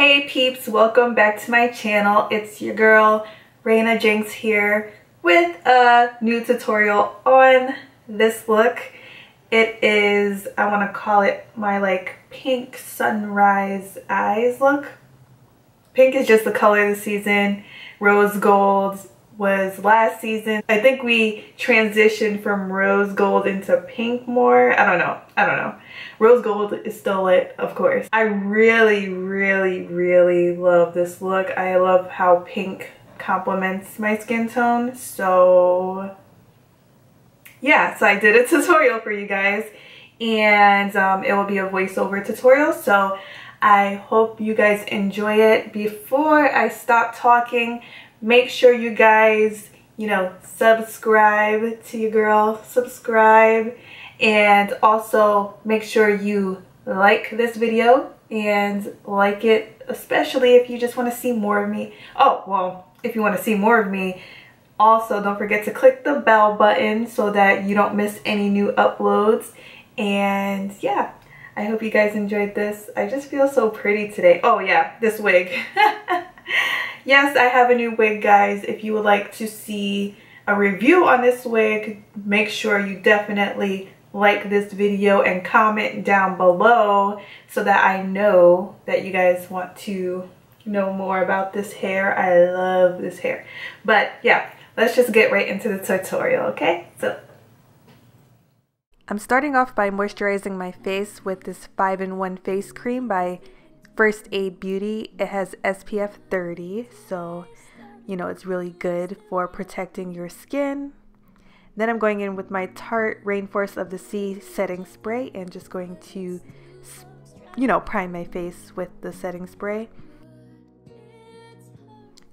Hey peeps, welcome back to my channel. It's your girl, Raena Jenks here with a new tutorial on this look. It is, I want to call it my like pink sunrise eyes look. Pink is just the color of the season. Rose gold was last season. I think we transitioned from rose gold into pink more. I don't know. I don't know. Rose gold is still lit, of course. I really, really, really love this look. I love how pink complements my skin tone. So yeah, so I did a tutorial for you guys and um, it will be a voiceover tutorial. So I hope you guys enjoy it. Before I stop talking, make sure you guys, you know, subscribe to your girl, subscribe, and also make sure you like this video and like it, especially if you just want to see more of me. Oh, well, if you want to see more of me, also don't forget to click the bell button so that you don't miss any new uploads. And yeah, I hope you guys enjoyed this. I just feel so pretty today. Oh yeah, this wig. yes, I have a new wig, guys. If you would like to see a review on this wig, make sure you definitely like this video and comment down below so that I know that you guys want to know more about this hair. I love this hair. But yeah, let's just get right into the tutorial, okay? So I'm starting off by moisturizing my face with this 5-in-1 face cream by First Aid Beauty. It has SPF 30, so you know it's really good for protecting your skin. Then I'm going in with my Tarte Rainforest of the Sea setting spray and just going to, you know, prime my face with the setting spray.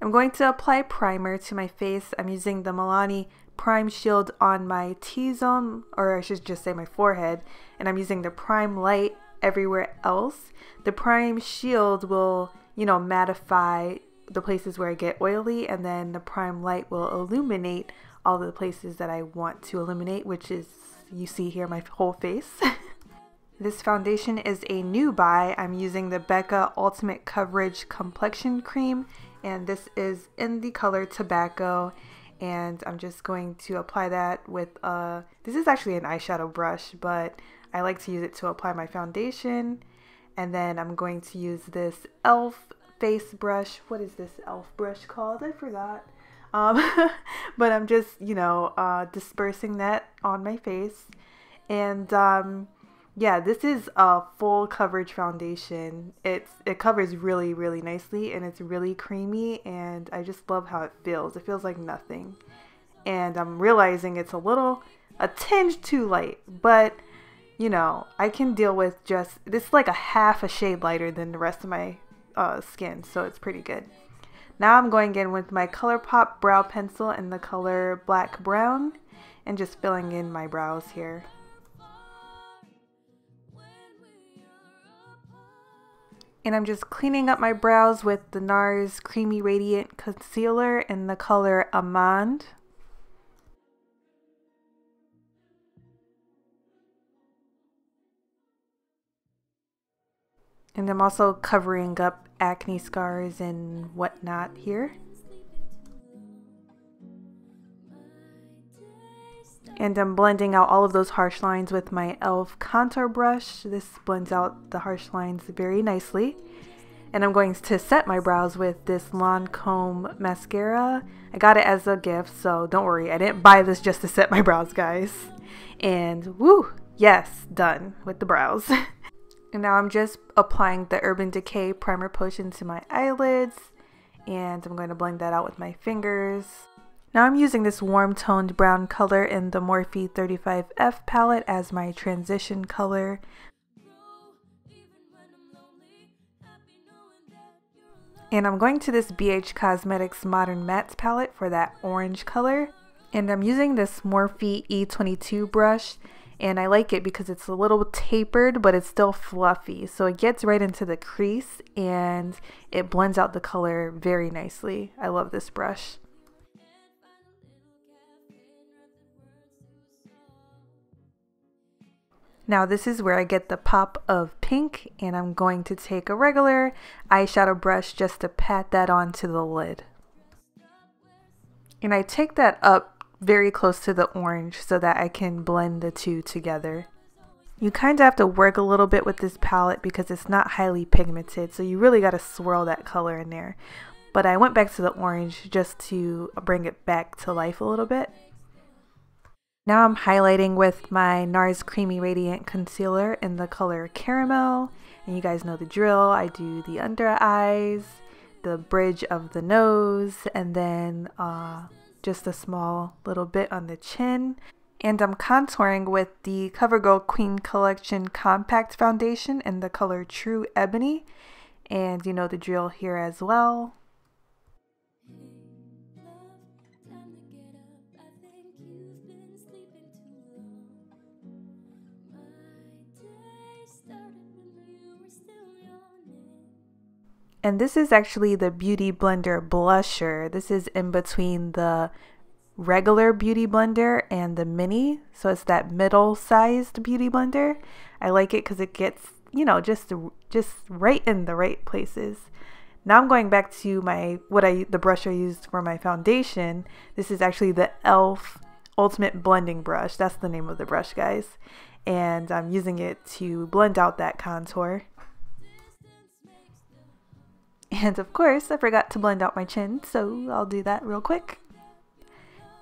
I'm going to apply primer to my face. I'm using the Milani Prime Shield on my T-zone, or I should just say my forehead, and I'm using the Prime Light everywhere else. The Prime Shield will, you know, mattify the places where I get oily and then the Prime Light will illuminate all the places that I want to illuminate, which is, you see here, my whole face. this foundation is a new buy. I'm using the Becca Ultimate Coverage Complexion Cream and this is in the color Tobacco and I'm just going to apply that with, a, this is actually an eyeshadow brush, but I like to use it to apply my foundation. And then I'm going to use this e.l.f. face brush. What is this e.l.f. brush called? I forgot. Um, but I'm just, you know, uh, dispersing that on my face. And um, yeah, this is a full coverage foundation. It's It covers really, really nicely and it's really creamy and I just love how it feels. It feels like nothing. And I'm realizing it's a little, a tinge too light, but you know, I can deal with just, this like a half a shade lighter than the rest of my uh, skin, so it's pretty good. Now I'm going in with my ColourPop brow pencil in the color Black Brown and just filling in my brows here. And I'm just cleaning up my brows with the NARS Creamy Radiant Concealer in the color Amande. And I'm also covering up acne scars and whatnot here. And I'm blending out all of those harsh lines with my e.l.f. contour brush. This blends out the harsh lines very nicely. And I'm going to set my brows with this Lancome mascara. I got it as a gift, so don't worry. I didn't buy this just to set my brows, guys. And woo, yes, done with the brows. And now I'm just applying the Urban Decay Primer Potion to my eyelids. And I'm going to blend that out with my fingers. Now I'm using this warm toned brown color in the Morphe 35F palette as my transition color. And I'm going to this BH Cosmetics Modern Mattes palette for that orange color. And I'm using this Morphe E22 brush and I like it because it's a little tapered but it's still fluffy. So it gets right into the crease and it blends out the color very nicely. I love this brush. Now this is where I get the pop of pink and I'm going to take a regular eyeshadow brush just to pat that onto the lid. And I take that up very close to the orange so that I can blend the two together. You kind of have to work a little bit with this palette because it's not highly pigmented so you really got to swirl that color in there. But I went back to the orange just to bring it back to life a little bit. Now I'm highlighting with my NARS Creamy Radiant Concealer in the color Caramel. And you guys know the drill. I do the under eyes, the bridge of the nose, and then uh, just a small little bit on the chin. And I'm contouring with the CoverGirl Queen Collection Compact Foundation in the color True Ebony. And you know the drill here as well. And this is actually the Beauty Blender blusher. This is in between the regular Beauty Blender and the mini. So it's that middle sized Beauty Blender. I like it because it gets, you know, just just right in the right places. Now I'm going back to my what I the brush I used for my foundation. This is actually the e.l.f. Ultimate Blending Brush. That's the name of the brush, guys. And I'm using it to blend out that contour. And of course, I forgot to blend out my chin, so I'll do that real quick.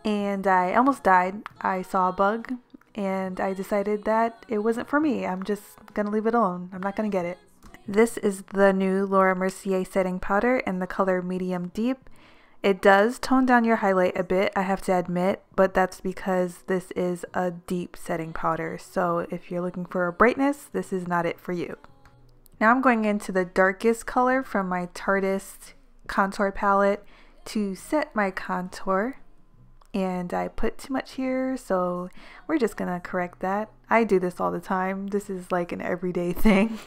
And I almost died. I saw a bug and I decided that it wasn't for me. I'm just gonna leave it alone. I'm not gonna get it. This is the new Laura Mercier setting powder in the color medium deep. It does tone down your highlight a bit, I have to admit, but that's because this is a deep setting powder. So if you're looking for a brightness, this is not it for you. Now I'm going into the darkest color from my Tarteist contour palette to set my contour. And I put too much here, so we're just gonna correct that. I do this all the time. This is like an everyday thing.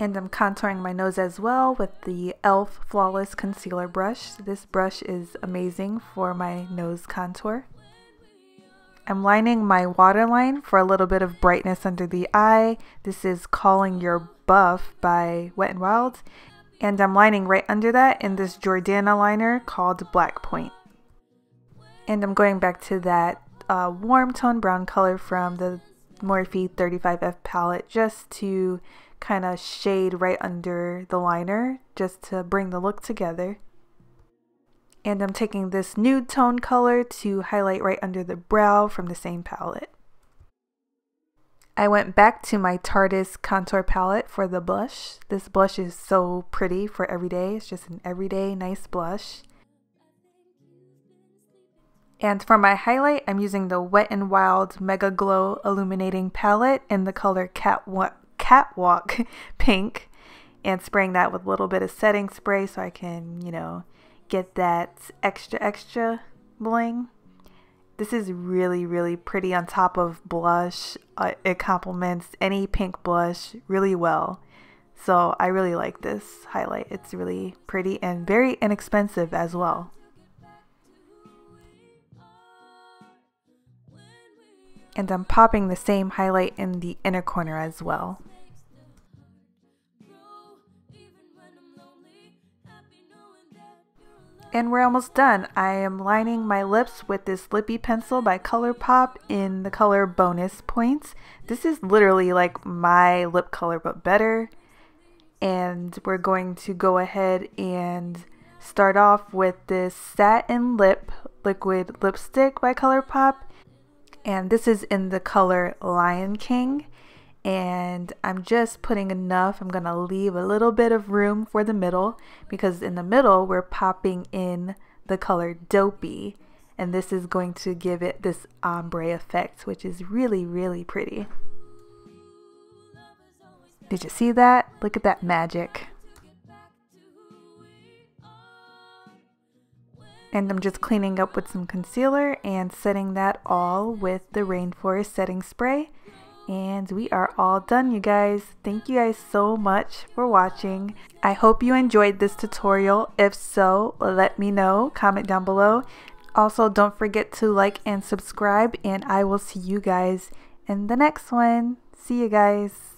and I'm contouring my nose as well with the e.l.f. Flawless Concealer Brush. This brush is amazing for my nose contour. I'm lining my waterline for a little bit of brightness under the eye. This is Calling Your Buff by Wet n Wild. And I'm lining right under that in this Jordana liner called Black Point. And I'm going back to that uh, warm tone brown color from the Morphe 35F palette just to kind of shade right under the liner just to bring the look together. And I'm taking this nude tone color to highlight right under the brow from the same palette. I went back to my Tarteist contour palette for the blush. This blush is so pretty for everyday. It's just an everyday nice blush. And for my highlight, I'm using the Wet n Wild Mega Glow Illuminating Palette in the color Catwalk, Catwalk Pink. And spraying that with a little bit of setting spray so I can, you know, get that extra extra bling. This is really, really pretty on top of blush. Uh, it complements any pink blush really well. So I really like this highlight. It's really pretty and very inexpensive as well. And I'm popping the same highlight in the inner corner as well. And we're almost done. I am lining my lips with this lippy pencil by ColourPop in the color Bonus Points. This is literally like my lip color but better. And we're going to go ahead and start off with this Satin Lip Liquid Lipstick by ColourPop. And this is in the color Lion King and I'm just putting enough. I'm going to leave a little bit of room for the middle because in the middle we're popping in the color Dopey and this is going to give it this ombre effect which is really really pretty. Did you see that? Look at that magic. And I'm just cleaning up with some concealer and setting that all with the Rainforest setting spray. And we are all done, you guys. Thank you guys so much for watching. I hope you enjoyed this tutorial. If so, let me know. Comment down below. Also, don't forget to like and subscribe, and I will see you guys in the next one. See you guys.